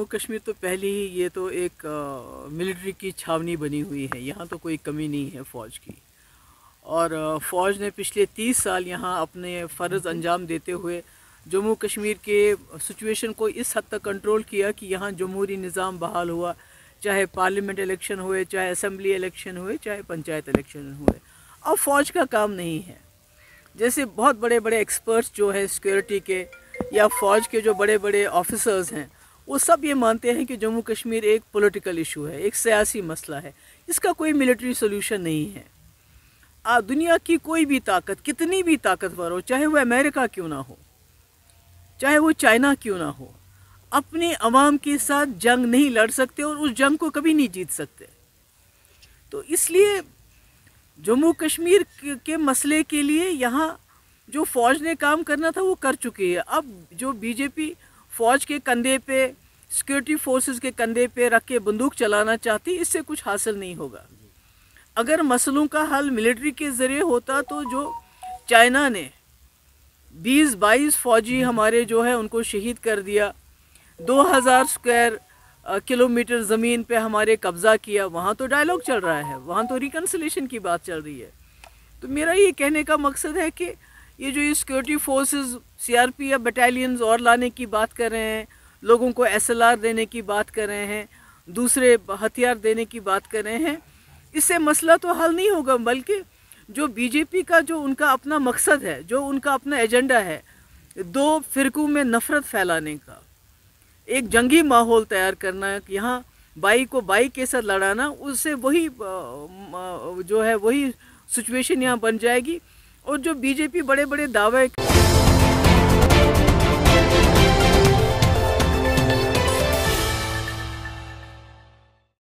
जम्मू कश्मीर तो पहले ही ये तो एक मिलिट्री की छावनी बनी हुई है। यहाँ तो कोई कमी नहीं है फ़ौज की। और फ़ौज ने पिछले तीस साल यहाँ अपने फ़र्ज़ अंजाम देते हुए जम्मू कश्मीर के सिचुएशन को इस हद तक कंट्रोल किया कि यहाँ जमहूरी निज़ाम बहाल हुआ। चाहे पार्लियामेंट इलेक्शन हुए चाहे असम्बली इलेक्शन हुए चाहे पंचायत इलेक्शन हुए। अब फ़ौज का काम नहीं है। जैसे बहुत बड़े बड़े एक्सपर्ट्स जो है सिक्योरिटी के या फ़ौज के जो बड़े बड़े ऑफिसर्स हैं वो सब ये मानते हैं कि जम्मू कश्मीर एक पॉलिटिकल इशू है एक सियासी मसला है। इसका कोई मिलिट्री सोल्यूशन नहीं है। आ, दुनिया की कोई भी ताकत कितनी भी ताकतवर हो चाहे वो अमेरिका क्यों ना हो चाहे वो चाइना क्यों ना हो अपने अवाम के साथ जंग नहीं लड़ सकते और उस जंग को कभी नहीं जीत सकते। तो इसलिए जम्मू कश्मीर के मसले के लिए यहाँ जो फ़ौज ने काम करना था वो कर चुकी है। अब जो बीजेपी फ़ौज के कंधे पे सिक्योरिटी फोर्सेस के कंधे पे रख के बंदूक चलाना चाहती, इससे कुछ हासिल नहीं होगा। अगर मसलों का हल मिलिट्री के ज़रिए होता तो जो चाइना ने 20-22 फौजी हमारे जो है, उनको शहीद कर दिया। 2000 स्क्वायर किलोमीटर ज़मीन पे हमारे कब्ज़ा किया। वहाँ तो डायलॉग चल रहा है, वहाँ तो रिकन्सलेशन की बात चल रही है। तो मेरा ये कहने का मकसद है कि ये जो ये सिक्योरिटी फोर्सेस या बटालियंस और लाने की बात कर रहे हैं लोगों को एसएलआर देने की बात कर रहे हैं, दूसरे हथियार देने की बात कर रहे हैं। इससे मसला तो हल नहीं होगा, बल्कि जो बीजेपी का जो उनका अपना मकसद है, जो उनका अपना एजेंडा है, दो फिरकों में नफ़रत फैलाने का। एक जंगी माहौल तैयार करना, कि यहाँ बाई को बाई के साथ लड़ाना, उससे वही जो है वही सिचुएशन यहाँ बन जाएगी। और जो बीजेपी बड़े बड़े दावे